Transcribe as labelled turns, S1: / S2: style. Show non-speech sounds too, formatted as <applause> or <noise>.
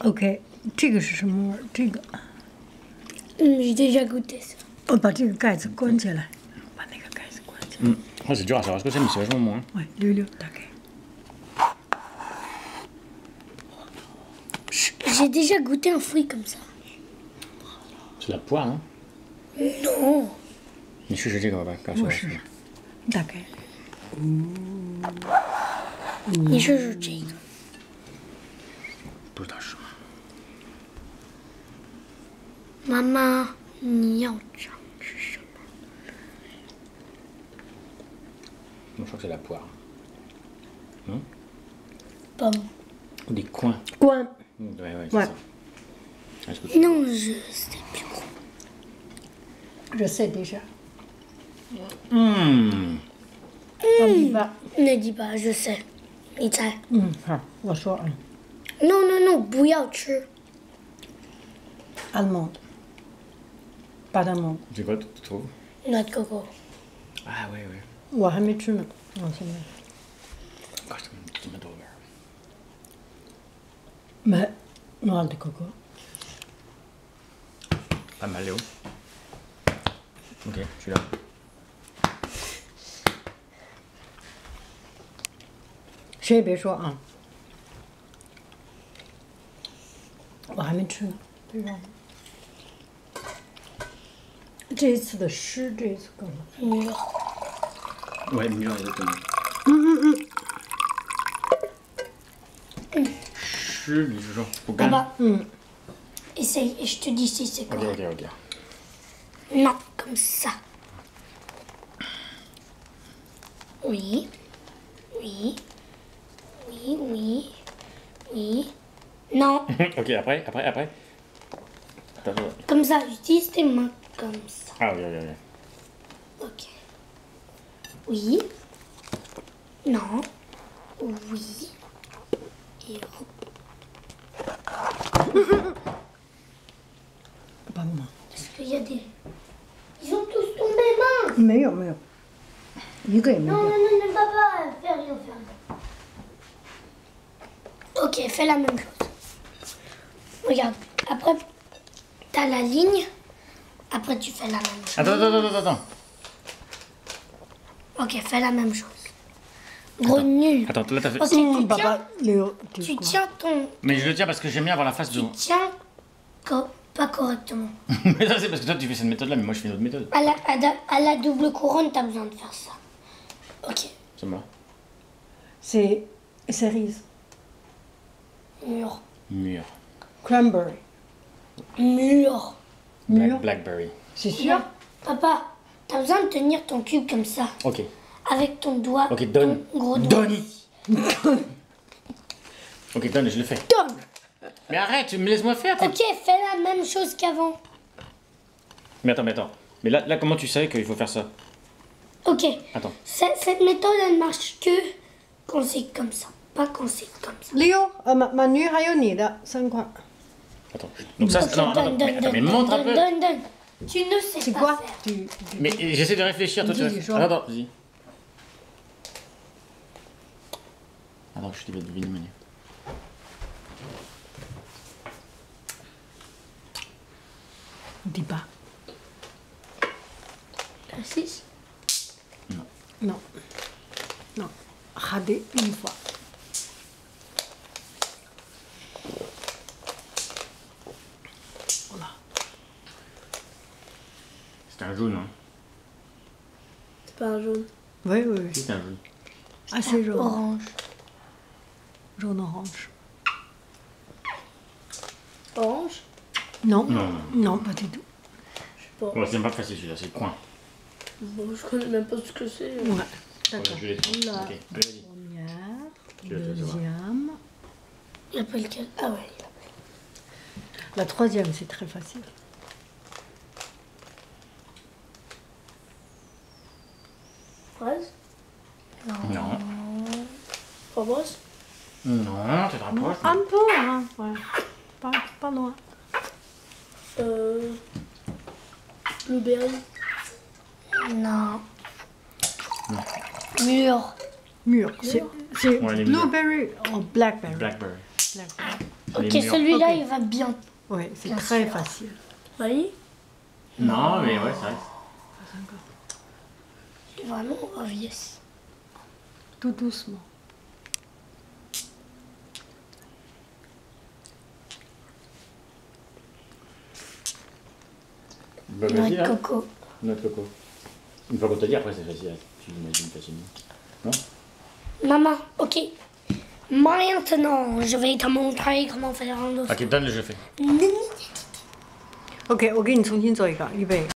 S1: OK，这个是什么味儿？这个
S2: ，Hum, J'ai déjà goûté ça.
S1: 我把这个盖子关起来，把那个盖子关起来。
S3: Hmm. Oh, c'est dur à savoir ce que c'est, mais c'est vachement bon. hein.
S1: 喂，溜溜，打开。
S2: J'ai déjà goûté un fruit comme ça.
S3: C'est la poire, non
S2: Non.
S3: 你试试这个吧，告诉我。
S1: 我试试，你打开。
S2: 你试试这个。
S3: 不知道是什么。
S2: 妈妈，你要尝是什么？
S3: Moi, je crois que c'est de la poire.
S2: Pomme.
S3: Ou des coins.
S1: 关。
S3: Hmm, Ouais, ouais, c'est
S1: Ouais.
S3: ça. Est-ce que tu-
S2: Non, je sais plus.
S1: Je sais déjà.
S3: Hmm.
S1: 我明白。
S2: Ne dis pas, je sais. 你猜。
S1: 嗯，好，我说啊
S2: Non, non, non, 不要吃。
S1: ，allemande。 Pas d'un mot.
S3: C'est quoi, tu trouves ok，je
S1: 谁也别说啊！我还没吃呢 les 这一次的湿，这一次更好。
S2: Mûr.
S3: Ouais, mieux, exactement. Chut, du genre. Faut quand même-
S2: Papa. Essaye et je te dis si c'est quoi.
S3: Ok, ok, ok.
S2: Non, comme ça. Oui. Oui. Oui, oui. Oui. Non, <laughs>
S3: ok, après, après, après. Attends, attends.
S2: comme ça. Utilise tes mains Comme ça.
S3: Ah oui, oui, oui.
S2: Ok. Oui. Non. Oui. Et <laughs>
S1: Pas moi.
S2: Parce qu'il y a des. Ils ont tous tombé mince.
S1: Meilleur, meilleur.
S2: Non, non, non, non, papa, fais rien, fais rien. Ok, fais la même chose. Regarde, après, t'as la ligne. Après, tu fais la même chose.
S3: Attends, attends, attends, attends, attends.
S2: Ok, fais la même chose. Gros nul.
S3: Attends, là, t'as fait.
S2: Ok,
S1: Hum,
S2: tu tiens,
S1: papa, Léo, tu,
S2: tu
S1: quoi
S2: tiens ton...
S3: Mais je le tiens parce que j'aime bien avoir la face de.
S2: Tu tiens co- pas correctement. <laughs>
S3: mais ça, c'est parce que toi, tu fais cette méthode-là, mais moi, je fais une autre méthode.
S2: À la, à la- à la double couronne, t'as besoin de faire ça. Ok,
S3: C'est moi.
S1: C'est cerise,
S2: mûr.
S3: Mûr.
S1: cranberry.
S2: Mûr.
S3: Blackberry.
S1: C'est sûr
S2: Papa, t'as besoin de tenir ton cube comme ça.
S3: Ok.
S2: Avec ton doigt.
S3: Ok, donne.
S2: Ton gros doigt.
S3: Donne. ok, donne, je le fais.
S2: Donne.
S3: Mais arrête, tu me laisse-moi faire.
S2: Ok, fais la même chose qu'avant.
S3: Mais attends, mais attends. Mais là, là comment tu sais qu'il faut faire ça?
S2: Ok.
S3: Attends.
S2: Cette, méthode, elle marche que quand c'est comme ça, pas quand c'est comme ça.
S1: Léo, euh, ma, manu rayonnée, là, 5 coins.
S3: Attends. Donc ça, non, attends, mais, attends, mais
S2: donne,
S3: montre un
S2: donne,
S3: peu.
S2: Tu ne sais
S1: c'est
S2: pas
S1: quoi
S2: faire.
S1: tu, tu-
S3: Mais euh, j'essaie de réfléchir, toi tu
S1: Dis.
S3: Attends, attends, vas-y. Attends, je t'ai deviner manière.
S1: dis pas.
S2: Un 6
S1: Non. Non. Radé une fois.
S3: C'était un jaune, hein
S2: C'est pas un jaune.
S1: Oui, oui, oui.
S3: C'était un jaune.
S1: Ah, c'est jaune.
S2: Orange.
S1: Jaune orange.
S2: Orange?
S1: Non.
S3: Non, non.
S1: Non, pas du tout.
S3: Ouais, c'est pas facile celui-là, c'est le coin.
S4: Bon, je connais même pas ce que c'est.
S1: Ouais.
S3: Ouais,
S1: D'accord.
S3: je allez,
S1: première, deuxième.
S2: Il appelle lequel Ah ouais.
S1: La troisième, c'est très facile.
S4: Fraise
S3: Non.
S4: Framboise
S3: Non, tu te rapproches.
S1: Un peu, hein. Ouais. Pas, pas loin.
S4: Euh. Blueberry
S2: Non. Mûr.
S1: Mûr. C'est c'est
S3: Ouais,
S1: blueberry ou blackberry.
S3: Blackberry.
S1: Blackberry.
S2: Ok, celui-là,
S1: Ok.
S2: il va bien.
S1: Oui, c'est très
S2: sûr.
S1: facile.
S4: Vanille
S3: Non, mais ouais, ça reste
S2: Vraiment, oh yes.
S1: Tout doucement.
S3: Bah,
S2: Noix
S3: vas-y,
S2: de
S3: là.
S2: coco.
S3: Noix de coco. Une fois qu'on t'a dit, après, c'est facile. Tu l'imagines facilement. Non
S2: Maman, ok. Maintenant, je vais te montrer comment faire un dos.
S3: Ok, donne le je fais.
S1: OK，我给你重新做一个，预备。